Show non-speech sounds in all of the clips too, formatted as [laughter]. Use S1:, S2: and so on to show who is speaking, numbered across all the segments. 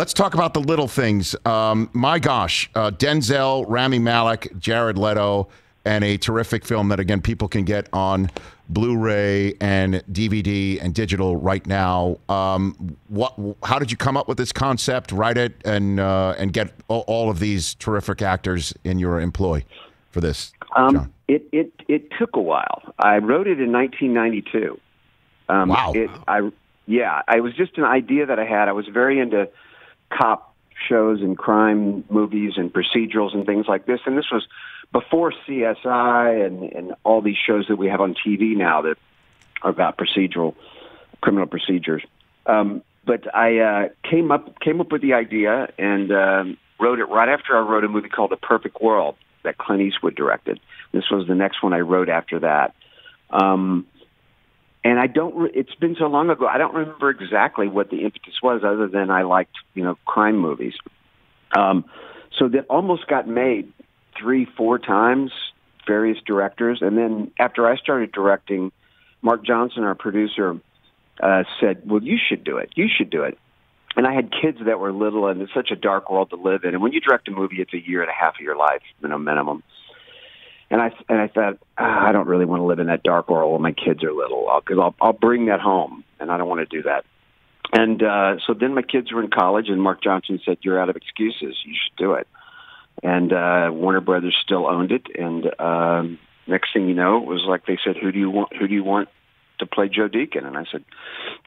S1: Let's talk about the little things. Um, my gosh, uh, Denzel, Rami Malek, Jared Leto, and a terrific film that again people can get on Blu-ray and DVD and digital right now. Um, what? How did you come up with this concept? Write it and uh, and get all, of these terrific actors in your employ for this.
S2: Um, it it it took a while. I wrote it in 1992. Um,
S1: wow.
S2: It, I yeah, I was just an idea that I had. I was very into cop shows and crime movies and procedurals and things like this, and this was before CSI and, and all these shows that we have on TV now that are about procedural criminal procedures. Um, but I uh, came up came up with the idea and um, wrote it right after I wrote a movie called The Perfect World that Clint Eastwood directed. This was the next one I wrote after that. Um, and I don't. Re- it's been so long ago. I don't remember exactly what the impetus was, other than I liked you know crime movies. Um, so that almost got made three, four times, various directors. And then after I started directing, Mark Johnson, our producer, uh, said, Well, you should do it. You should do it. And I had kids that were little, and it's such a dark world to live in. And when you direct a movie, it's a year and a half of your life, you know, minimum. And I and I thought ah, I don't really want to live in that dark world when my kids are little, because I'll, I'll bring that home, and I don't want to do that. And uh, so then my kids were in college, and Mark Johnson said, "You're out of excuses. You should do it." and uh, Warner Brothers still owned it. And um, next thing you know, it was like they said, "Who do you want? Who do you want to play Joe Deacon?" And I said,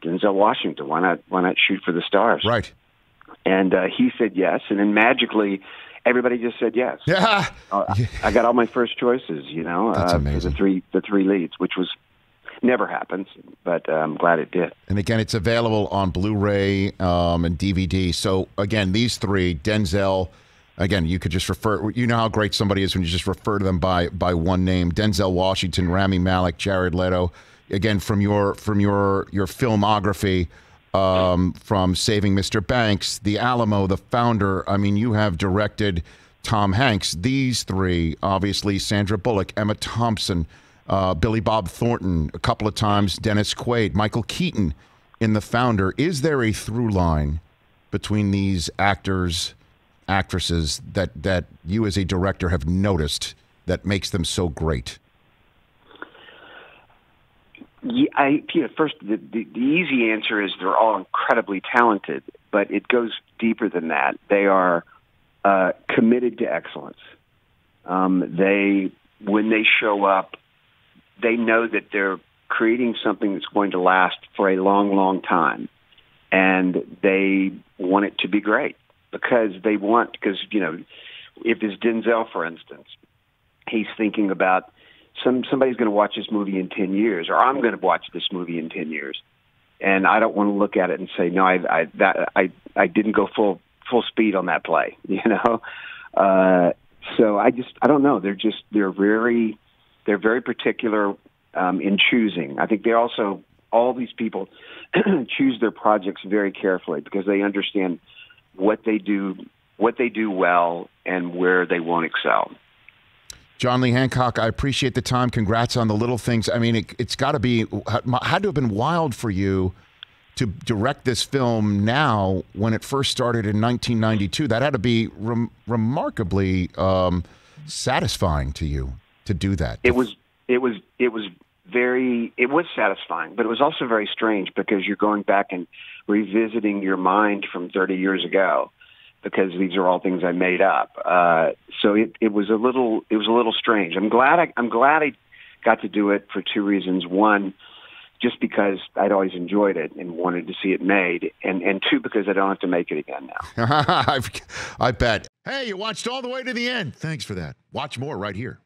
S2: "Denzel Washington. Why not? Why not shoot for the stars?"
S1: Right.
S2: And uh, he said yes, and then magically. Everybody just said yes.
S1: Yeah,
S2: uh, I got all my first choices. You know,
S1: That's
S2: uh,
S1: amazing.
S2: the three the three leads, which was never happens, but uh, I'm glad it did.
S1: And again, it's available on Blu-ray um, and DVD. So again, these three: Denzel, Again, you could just refer. You know how great somebody is when you just refer to them by by one name: Denzel Washington, Rami Malek, Jared Leto. Again, from your from your your filmography, um, from Saving Mr. Banks, The Alamo, The Founder. I mean, you have directed Tom Hanks. These three, obviously, Sandra Bullock, Emma Thompson, uh, Billy Bob Thornton, a couple of times, Dennis Quaid, Michael Keaton in The Founder. Is there a through line between these actors? actresses that that you as a director have noticed that makes them so great?
S2: Yeah, I, you know, first, the, the, the easy answer is they're all incredibly talented, but it goes deeper than that. They are uh, committed to excellence. Um, they, when they show up, they know that they're creating something that's going to last for a long, long time, and they want it to be great because they want because you know if it's Denzel, for instance, he's thinking about some somebody's going to watch this movie in ten years, or I'm going to watch this movie in ten years, and I don't want to look at it and say no, I I that I I didn't go full full speed on that play, [laughs] you know. Uh, so I just I don't know. They're just they're very they're very particular um, in choosing. I think they also all these people [clears throat] choose their projects very carefully because they understand what they do what they do well and where they won't excel.
S1: John Lee Hancock, I appreciate the time. Congrats on the little things. I mean, it, has got to be had to have been wild for you to direct this film now when it first started in 1992. That had to be rem- remarkably um, satisfying to you to do that.
S2: It was. It was. It was very. It was satisfying, but it was also very strange because you're going back and revisiting your mind from 30 years ago because these are all things I made up. Uh, so it, it was a little it was a little strange. I'm glad I, I'm glad I got to do it for two reasons. One, just because I'd always enjoyed it and wanted to see it made, and and two because I don't have to make it again now. [laughs]
S1: I bet. Hey, you watched all the way to the end. Thanks for that. Watch more right here.